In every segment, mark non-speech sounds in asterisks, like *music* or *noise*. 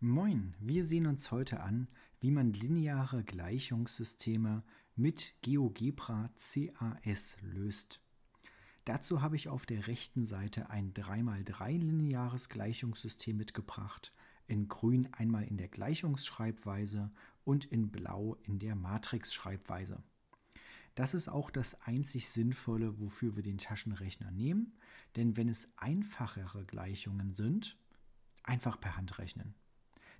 Moin, wir sehen uns heute an, wie man lineare Gleichungssysteme mit GeoGebra CAS löst. Dazu habe ich auf der rechten Seite ein 3x3 lineares Gleichungssystem mitgebracht, in grün einmal in der Gleichungsschreibweise und in blau in der Matrixschreibweise. Das ist auch das einzig Sinnvolle, wofür wir den Taschenrechner nehmen, denn wenn es einfachere Gleichungen sind, einfach per Hand rechnen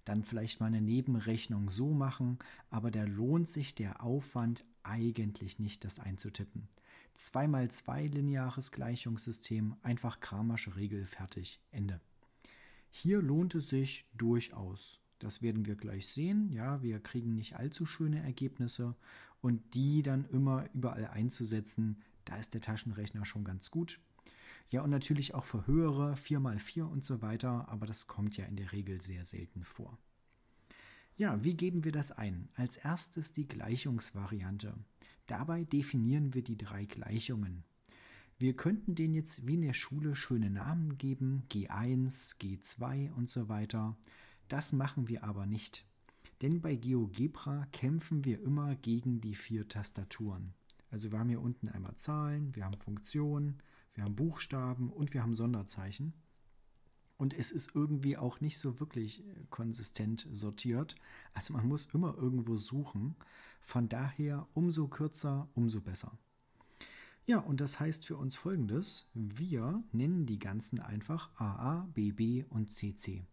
dann vielleicht mal eine Nebenrechnung so machen, aber da lohnt sich der Aufwand eigentlich nicht, das einzutippen. 2 mal 2 lineares Gleichungssystem, einfach Kramersche Regel, fertig, Ende. Hier lohnt es sich durchaus. Das werden wir gleich sehen. Ja, wir kriegen nicht allzu schöne Ergebnisse und die dann immer überall einzusetzen, da ist der Taschenrechner schon ganz gut. Ja, und natürlich auch für höhere 4x4 und so weiter, aber das kommt ja in der Regel sehr selten vor. Ja, wie geben wir das ein? Als erstes die Gleichungsvariante. Dabei definieren wir die drei Gleichungen. Wir könnten denen jetzt wie in der Schule schöne Namen geben, G1, G2 und so weiter. Das machen wir aber nicht. Denn bei GeoGebra kämpfen wir immer gegen die vier Tastaturen. Also wir haben hier unten einmal Zahlen, wir haben Funktionen, wir haben Buchstaben und wir haben Sonderzeichen. Und es ist irgendwie auch nicht so wirklich äh, konsistent sortiert. Also man muss immer irgendwo suchen. Von daher umso kürzer, umso besser. Ja, und das heißt für uns folgendes. Wir nennen die ganzen einfach AA, BB und CC.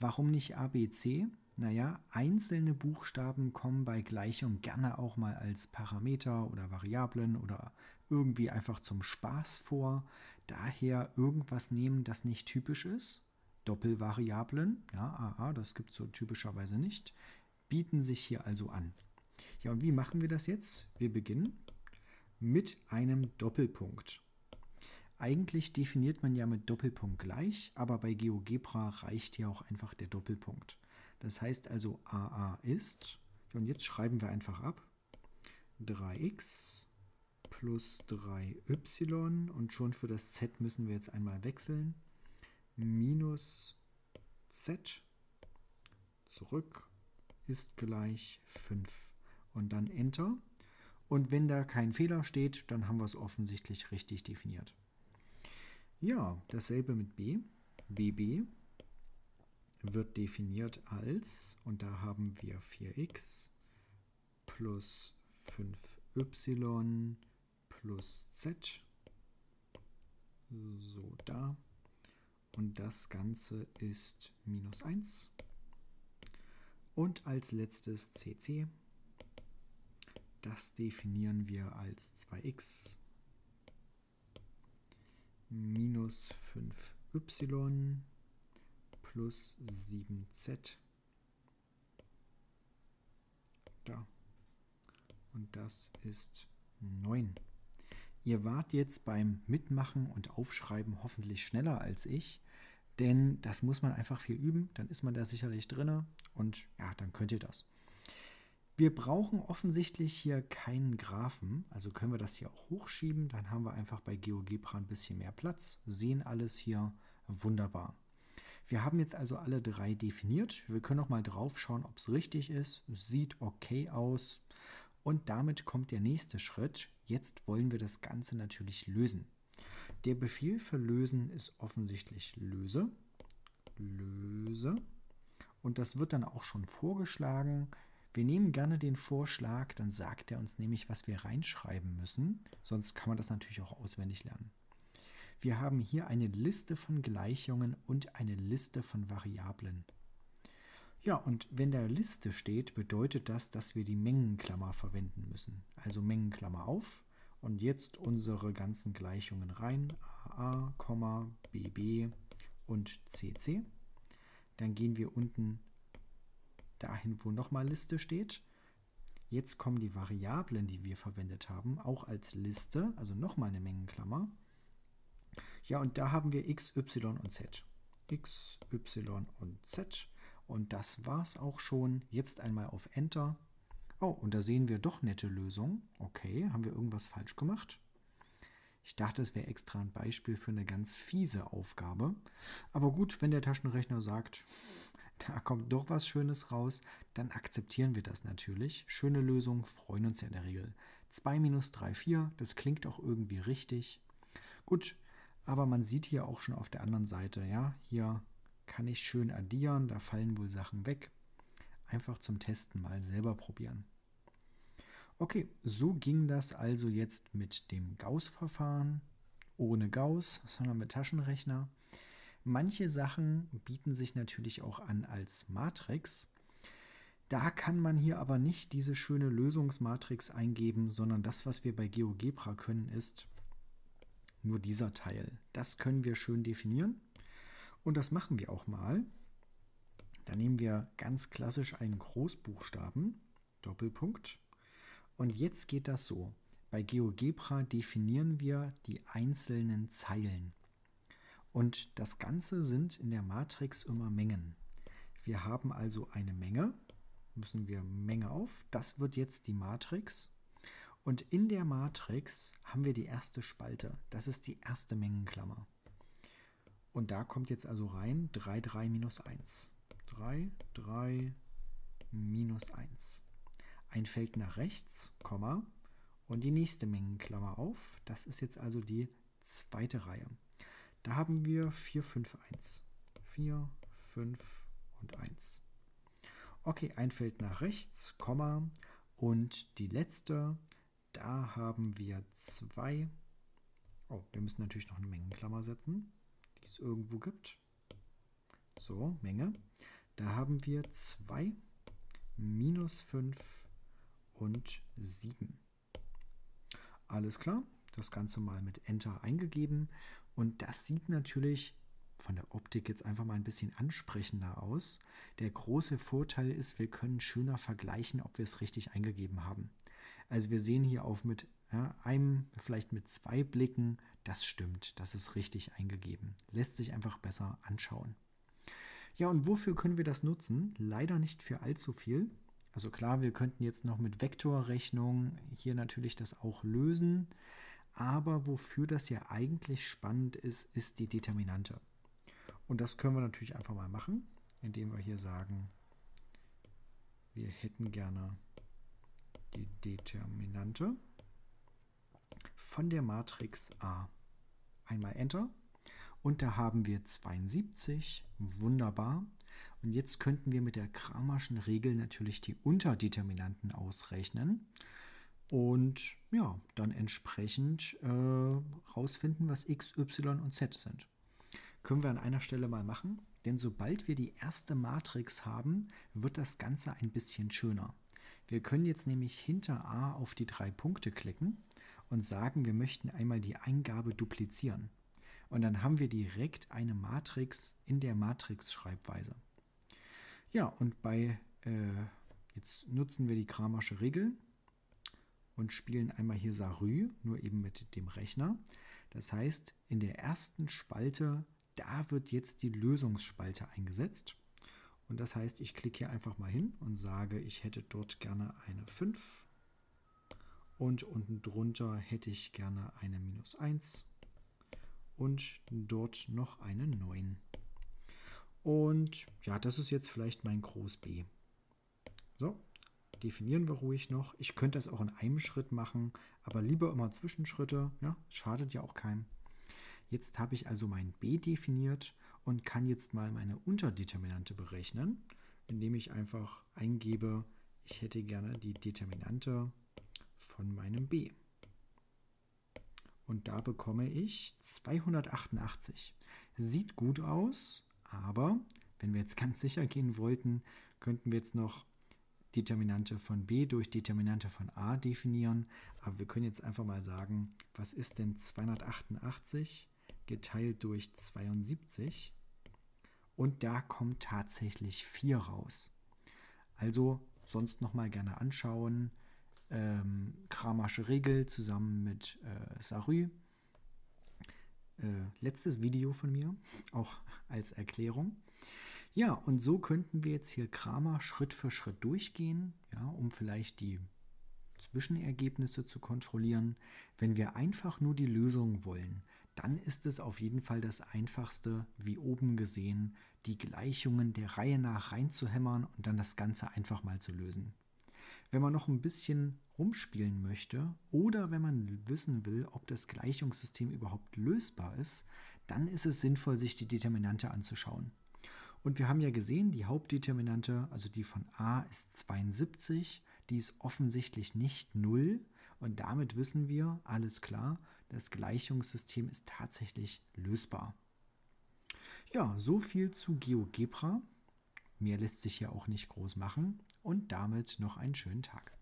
Warum nicht ABC? Naja, einzelne Buchstaben kommen bei Gleichung gerne auch mal als Parameter oder Variablen oder irgendwie einfach zum Spaß vor. Daher irgendwas nehmen, das nicht typisch ist. Doppelvariablen, ja, AA, das gibt es so typischerweise nicht, bieten sich hier also an. Ja, und wie machen wir das jetzt? Wir beginnen mit einem Doppelpunkt. Eigentlich definiert man ja mit Doppelpunkt gleich, aber bei GeoGebra reicht ja auch einfach der Doppelpunkt. Das heißt also AA ist, und jetzt schreiben wir einfach ab, 3x plus 3y und schon für das z müssen wir jetzt einmal wechseln, minus z zurück ist gleich 5 und dann Enter. Und wenn da kein Fehler steht, dann haben wir es offensichtlich richtig definiert. Ja, dasselbe mit b. bb wird definiert als, und da haben wir 4x plus 5y plus z. So, da. Und das Ganze ist minus 1. Und als letztes cc. Das definieren wir als 2x minus 5y plus 7z. Da. Und das ist 9. Ihr wart jetzt beim Mitmachen und Aufschreiben hoffentlich schneller als ich, denn das muss man einfach viel üben, dann ist man da sicherlich drin und ja, dann könnt ihr das. Wir brauchen offensichtlich hier keinen Graphen, also können wir das hier auch hochschieben, dann haben wir einfach bei GeoGebra ein bisschen mehr Platz, sehen alles hier wunderbar. Wir haben jetzt also alle drei definiert. Wir können noch mal drauf schauen, ob es richtig ist. Sieht okay aus. Und damit kommt der nächste Schritt. Jetzt wollen wir das Ganze natürlich lösen. Der Befehl für lösen ist offensichtlich löse. Löse. Und das wird dann auch schon vorgeschlagen. Wir nehmen gerne den Vorschlag, dann sagt er uns nämlich, was wir reinschreiben müssen. Sonst kann man das natürlich auch auswendig lernen. Wir haben hier eine Liste von Gleichungen und eine Liste von Variablen. Ja, und wenn da Liste steht, bedeutet das, dass wir die Mengenklammer verwenden müssen. Also Mengenklammer auf und jetzt unsere ganzen Gleichungen rein. AA, BB und CC. Dann gehen wir unten dahin, wo nochmal Liste steht. Jetzt kommen die Variablen, die wir verwendet haben, auch als Liste, also nochmal eine Mengenklammer. Ja, und da haben wir x, y und z. x, y und z. Und das war's auch schon. Jetzt einmal auf Enter. Oh, und da sehen wir doch nette Lösung. Okay, haben wir irgendwas falsch gemacht? Ich dachte, es wäre extra ein Beispiel für eine ganz fiese Aufgabe. Aber gut, wenn der Taschenrechner sagt, *laughs* da kommt doch was Schönes raus, dann akzeptieren wir das natürlich. Schöne Lösung, freuen uns ja in der Regel. 2 minus 3, 4, das klingt auch irgendwie richtig. Gut, aber man sieht hier auch schon auf der anderen Seite, ja, hier kann ich schön addieren, da fallen wohl Sachen weg. Einfach zum Testen mal selber probieren. Okay, so ging das also jetzt mit dem Gauss-Verfahren, ohne Gauss, sondern mit Taschenrechner. Manche Sachen bieten sich natürlich auch an als Matrix. Da kann man hier aber nicht diese schöne Lösungsmatrix eingeben, sondern das, was wir bei GeoGebra können, ist nur dieser Teil. Das können wir schön definieren und das machen wir auch mal. Da nehmen wir ganz klassisch einen Großbuchstaben, Doppelpunkt. Und jetzt geht das so. Bei GeoGebra definieren wir die einzelnen Zeilen. Und das Ganze sind in der Matrix immer Mengen. Wir haben also eine Menge, müssen wir Menge auf, das wird jetzt die Matrix. Und in der Matrix haben wir die erste Spalte, das ist die erste Mengenklammer. Und da kommt jetzt also rein 3, 3 minus 1. 3, 3 minus 1. Ein Feld nach rechts, Komma, und die nächste Mengenklammer auf. Das ist jetzt also die zweite Reihe. Da haben wir 4, 5, 1. 4, 5 und 1. Okay, ein Feld nach rechts, Komma. Und die letzte, da haben wir 2. Oh, wir müssen natürlich noch eine Mengenklammer setzen, die es irgendwo gibt. So, Menge. Da haben wir 2 minus 5 und 7. Alles klar, das Ganze mal mit Enter eingegeben und das sieht natürlich von der Optik jetzt einfach mal ein bisschen ansprechender aus. Der große Vorteil ist, wir können schöner vergleichen, ob wir es richtig eingegeben haben. Also wir sehen hier auf mit ja, einem, vielleicht mit zwei Blicken, das stimmt, das ist richtig eingegeben. Lässt sich einfach besser anschauen. Ja, und wofür können wir das nutzen? Leider nicht für allzu viel. Also klar, wir könnten jetzt noch mit Vektorrechnung hier natürlich das auch lösen. Aber wofür das ja eigentlich spannend ist, ist die Determinante. Und das können wir natürlich einfach mal machen, indem wir hier sagen, wir hätten gerne die Determinante von der Matrix A. Einmal Enter. Und da haben wir 72. Wunderbar. Und jetzt könnten wir mit der Kramerschen Regel natürlich die Unterdeterminanten ausrechnen und ja, dann entsprechend äh, rausfinden, was x, y und z sind. Können wir an einer Stelle mal machen, denn sobald wir die erste Matrix haben, wird das Ganze ein bisschen schöner. Wir können jetzt nämlich hinter a auf die drei Punkte klicken und sagen, wir möchten einmal die Eingabe duplizieren. Und dann haben wir direkt eine Matrix in der Matrix-Schreibweise. Ja, und bei, äh, jetzt nutzen wir die Kramersche Regel und spielen einmal hier Sarü, nur eben mit dem Rechner. Das heißt, in der ersten Spalte, da wird jetzt die Lösungsspalte eingesetzt. Und das heißt, ich klicke hier einfach mal hin und sage, ich hätte dort gerne eine 5. Und unten drunter hätte ich gerne eine minus 1. Und dort noch eine 9. Und ja, das ist jetzt vielleicht mein Groß B. So, definieren wir ruhig noch. Ich könnte das auch in einem Schritt machen, aber lieber immer Zwischenschritte. Ja, schadet ja auch keinem. Jetzt habe ich also mein b definiert und kann jetzt mal meine Unterdeterminante berechnen, indem ich einfach eingebe, ich hätte gerne die Determinante von meinem b. Und da bekomme ich 288. Sieht gut aus, aber wenn wir jetzt ganz sicher gehen wollten, könnten wir jetzt noch Determinante von b durch Determinante von a definieren. Aber wir können jetzt einfach mal sagen, was ist denn 288 geteilt durch 72? Und da kommt tatsächlich 4 raus. Also sonst nochmal gerne anschauen. Ähm, Kramersche Regel zusammen mit äh, Sarü. Äh, letztes Video von mir, *laughs* auch als Erklärung. Ja, und so könnten wir jetzt hier Kramer Schritt für Schritt durchgehen, ja, um vielleicht die Zwischenergebnisse zu kontrollieren. Wenn wir einfach nur die Lösung wollen, dann ist es auf jeden Fall das Einfachste, wie oben gesehen, die Gleichungen der Reihe nach reinzuhämmern und dann das Ganze einfach mal zu lösen. Wenn man noch ein bisschen rumspielen möchte oder wenn man wissen will, ob das Gleichungssystem überhaupt lösbar ist, dann ist es sinnvoll, sich die Determinante anzuschauen. Und wir haben ja gesehen, die Hauptdeterminante, also die von a, ist 72, die ist offensichtlich nicht 0 und damit wissen wir, alles klar, das Gleichungssystem ist tatsächlich lösbar. Ja, so viel zu GeoGebra. Mehr lässt sich ja auch nicht groß machen und damit noch einen schönen Tag.